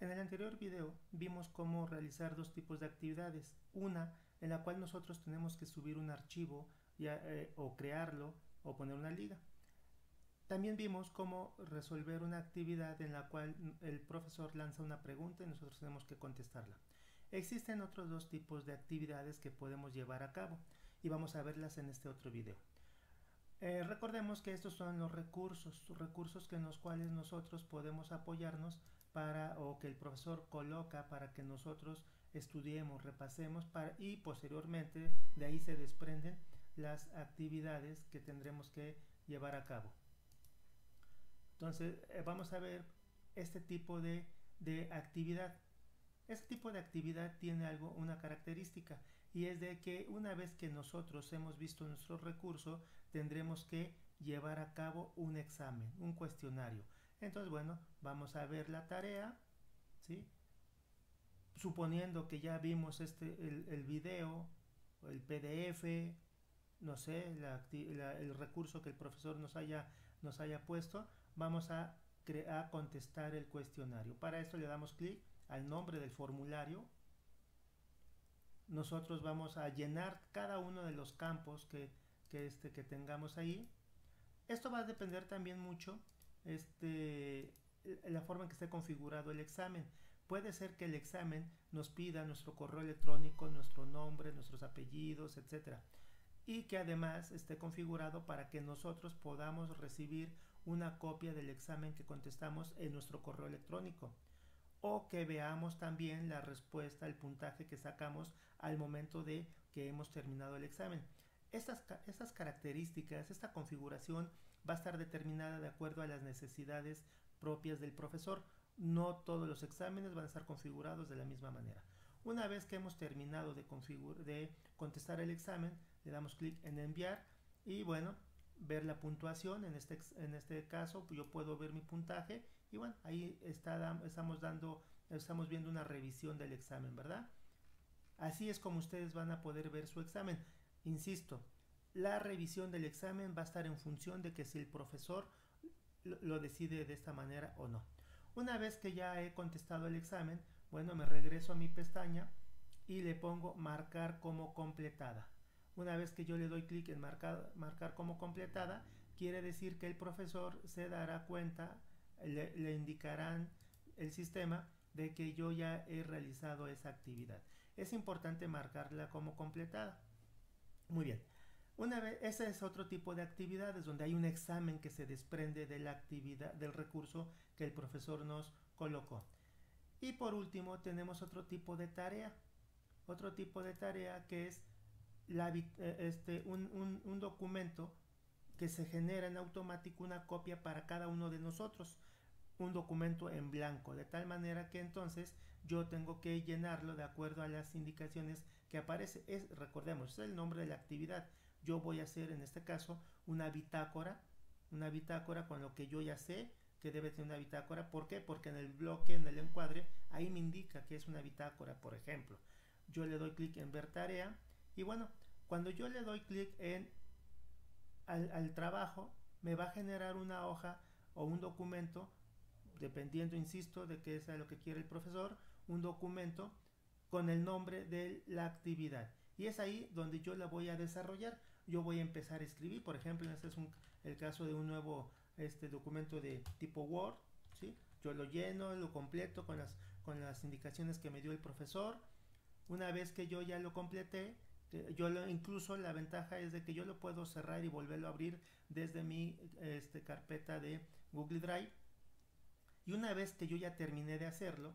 En el anterior video vimos cómo realizar dos tipos de actividades. Una en la cual nosotros tenemos que subir un archivo eh, o crearlo o poner una liga. También vimos cómo resolver una actividad en la cual el profesor lanza una pregunta y nosotros tenemos que contestarla. Existen otros dos tipos de actividades que podemos llevar a cabo y vamos a verlas en este otro video. Eh, recordemos que estos son los recursos, recursos en los cuales nosotros podemos apoyarnos para o que el profesor coloca para que nosotros estudiemos, repasemos para, y posteriormente de ahí se desprenden las actividades que tendremos que llevar a cabo. Entonces eh, vamos a ver este tipo de, de actividad. Este tipo de actividad tiene algo, una característica y es de que una vez que nosotros hemos visto nuestro recurso tendremos que llevar a cabo un examen, un cuestionario. Entonces, bueno, vamos a ver la tarea, ¿sí? Suponiendo que ya vimos este, el, el video, el PDF, no sé, el recurso que el profesor nos haya, nos haya puesto, vamos a, a contestar el cuestionario. Para esto le damos clic al nombre del formulario. Nosotros vamos a llenar cada uno de los campos que, que, este, que tengamos ahí. Esto va a depender también mucho este, la forma en que esté configurado el examen. Puede ser que el examen nos pida nuestro correo electrónico, nuestro nombre, nuestros apellidos, etcétera, y que además esté configurado para que nosotros podamos recibir una copia del examen que contestamos en nuestro correo electrónico o que veamos también la respuesta, el puntaje que sacamos al momento de que hemos terminado el examen. Estas, estas características, esta configuración va a estar determinada de acuerdo a las necesidades propias del profesor. No todos los exámenes van a estar configurados de la misma manera. Una vez que hemos terminado de, de contestar el examen, le damos clic en enviar y bueno, ver la puntuación. En este, en este caso yo puedo ver mi puntaje y bueno, ahí está, estamos dando, estamos viendo una revisión del examen, ¿verdad? Así es como ustedes van a poder ver su examen. Insisto, la revisión del examen va a estar en función de que si el profesor lo decide de esta manera o no. Una vez que ya he contestado el examen, bueno, me regreso a mi pestaña y le pongo marcar como completada. Una vez que yo le doy clic en marcar, marcar como completada, quiere decir que el profesor se dará cuenta, le, le indicarán el sistema de que yo ya he realizado esa actividad. Es importante marcarla como completada. Muy bien. Una vez, ese es otro tipo de actividades donde hay un examen que se desprende de la actividad, del recurso que el profesor nos colocó. Y por último tenemos otro tipo de tarea. Otro tipo de tarea que es eh, este, un, un, un documento que se genera en automático una copia para cada uno de nosotros. Un documento en blanco. De tal manera que entonces yo tengo que llenarlo de acuerdo a las indicaciones que aparece. Es, recordemos, es el nombre de la actividad yo voy a hacer en este caso una bitácora, una bitácora con lo que yo ya sé que debe tener una bitácora. ¿Por qué? Porque en el bloque, en el encuadre, ahí me indica que es una bitácora, por ejemplo. Yo le doy clic en ver tarea y bueno, cuando yo le doy clic en al, trabajo, me va a generar una hoja o un documento, dependiendo, insisto, de qué es lo que quiere el profesor, un documento con el nombre de la actividad. Y es ahí donde yo la voy a desarrollar yo voy a empezar a escribir, por ejemplo, este es un, el caso de un nuevo este documento de tipo Word, ¿sí? Yo lo lleno, lo completo con las, con las indicaciones que me dio el profesor. Una vez que yo ya lo completé, eh, yo lo, incluso la ventaja es de que yo lo puedo cerrar y volverlo a abrir desde mi este, carpeta de Google Drive. Y una vez que yo ya terminé de hacerlo.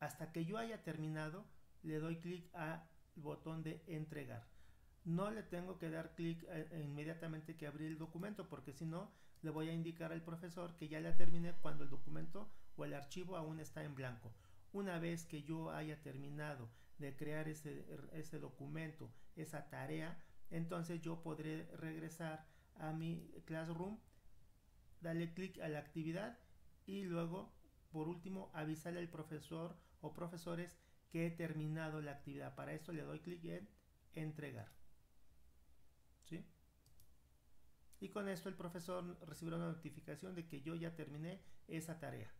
Hasta que yo haya terminado, le doy clic al botón de entregar no le tengo que dar clic eh, inmediatamente que abrir el documento porque si no le voy a indicar al profesor que ya la terminé cuando el documento o el archivo aún está en blanco. Una vez que yo haya terminado de crear ese, ese documento, esa tarea, entonces yo podré regresar a mi Classroom, darle clic a la actividad y luego, por último, avisarle al profesor o profesores que he terminado la actividad. Para esto le doy clic en entregar. Y con esto el profesor recibirá una notificación de que yo ya terminé esa tarea.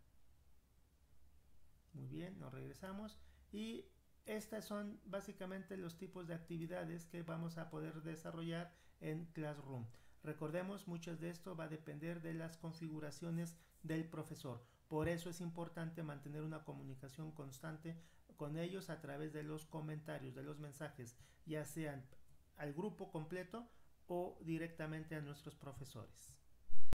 Muy bien, nos regresamos. Y estas son básicamente los tipos de actividades que vamos a poder desarrollar en Classroom. Recordemos, muchas de esto va a depender de las configuraciones del profesor. Por eso es importante mantener una comunicación constante con ellos a través de los comentarios, de los mensajes, ya sean al grupo completo o directamente a nuestros profesores.